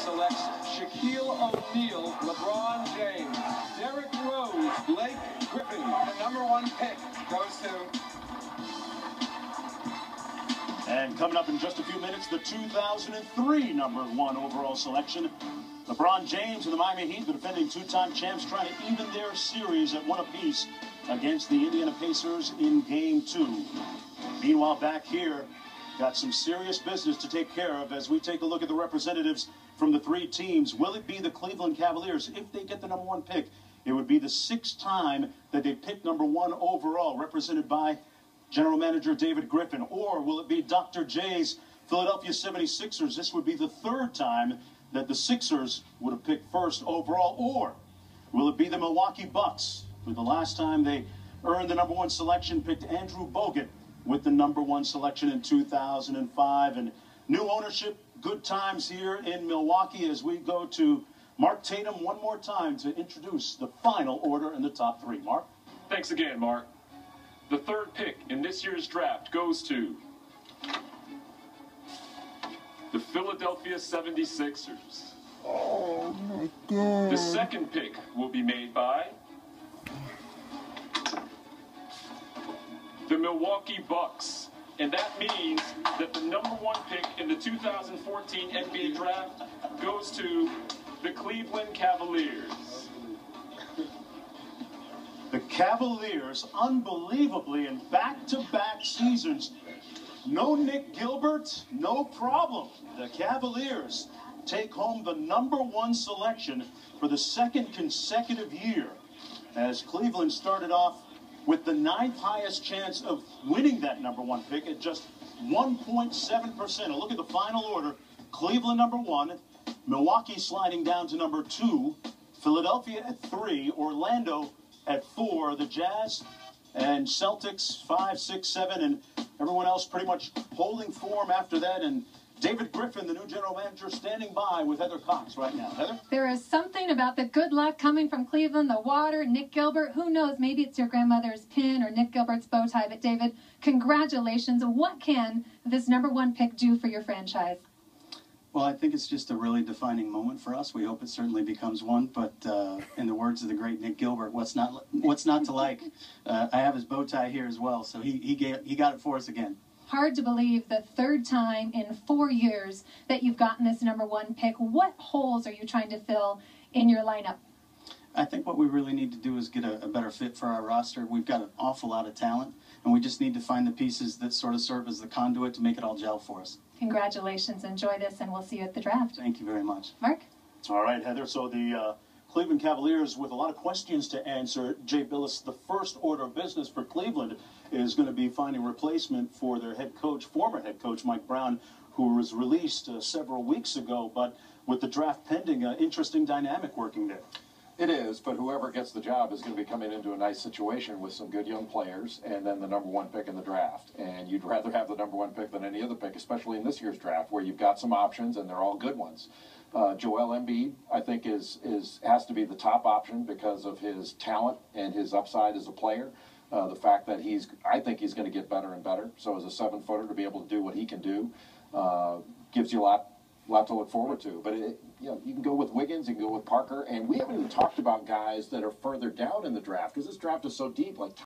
selects Shaquille O'Neal, LeBron James, Derrick Rose, Blake Griffin. The number one pick goes to And coming up in just a few minutes, the 2003 number one overall selection. LeBron James and the Miami Heat, the defending two-time champs, trying to even their series at one apiece against the Indiana Pacers in Game 2. Meanwhile, back here, got some serious business to take care of as we take a look at the representatives from the three teams. Will it be the Cleveland Cavaliers if they get the number one pick? It would be the sixth time that they pick number one overall, represented by General Manager David Griffin? Or will it be Dr. J's Philadelphia 76ers? This would be the third time that the Sixers would have picked first overall. Or will it be the Milwaukee Bucks, who the last time they earned the number one selection picked Andrew Bogut with the number one selection in 2005? And new ownership, good times here in Milwaukee as we go to Mark Tatum one more time to introduce the final order in the top three. Mark? Thanks again, Mark. The third pick in this year's draft goes to the Philadelphia 76ers. Oh my god. The second pick will be made by the Milwaukee Bucks. And that means that the number one pick in the 2014 NBA draft goes to the Cleveland Cavaliers. The Cavaliers, unbelievably, in back to back seasons, no Nick Gilbert, no problem. The Cavaliers take home the number one selection for the second consecutive year as Cleveland started off with the ninth highest chance of winning that number one pick at just 1.7%. A look at the final order Cleveland number one, Milwaukee sliding down to number two, Philadelphia at three, Orlando at four, the Jazz and Celtics five, six, seven, and everyone else pretty much holding form after that. And David Griffin, the new general manager, standing by with Heather Cox right now. Heather? There is something about the good luck coming from Cleveland, the water, Nick Gilbert. Who knows? Maybe it's your grandmother's pin or Nick Gilbert's bow tie. But, David, congratulations. What can this number one pick do for your franchise? Well, I think it's just a really defining moment for us. We hope it certainly becomes one. But uh, in the words of the great Nick Gilbert, what's not what's not to like? Uh, I have his bow tie here as well, so he he gave, he got it for us again. Hard to believe the third time in four years that you've gotten this number one pick. What holes are you trying to fill in your lineup? I think what we really need to do is get a, a better fit for our roster. We've got an awful lot of talent, and we just need to find the pieces that sort of serve as the conduit to make it all gel for us. Congratulations. Enjoy this, and we'll see you at the draft. Thank you very much. Mark? All right, Heather. So the uh, Cleveland Cavaliers with a lot of questions to answer. Jay Bilas, the first order of business for Cleveland is going to be finding replacement for their head coach, former head coach Mike Brown, who was released uh, several weeks ago. But with the draft pending, an uh, interesting dynamic working there. It is, but whoever gets the job is going to be coming into a nice situation with some good young players and then the number one pick in the draft. And you'd rather have the number one pick than any other pick, especially in this year's draft where you've got some options and they're all good ones. Uh, Joel Embiid, I think, is is has to be the top option because of his talent and his upside as a player. Uh, the fact that he's, I think he's going to get better and better. So as a seven footer to be able to do what he can do, uh, gives you a lot lot to look forward to. But it, you know, you can go with Wiggins, you can go with Parker, and we haven't even talked about guys that are further down in the draft because this draft is so deep, like